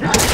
Yeah.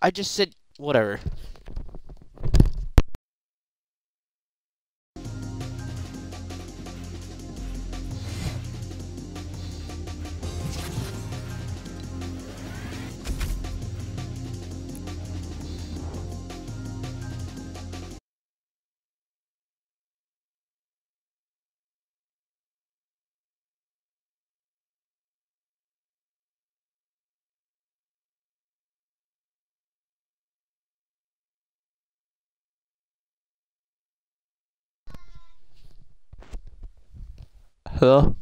I just said whatever. Huh?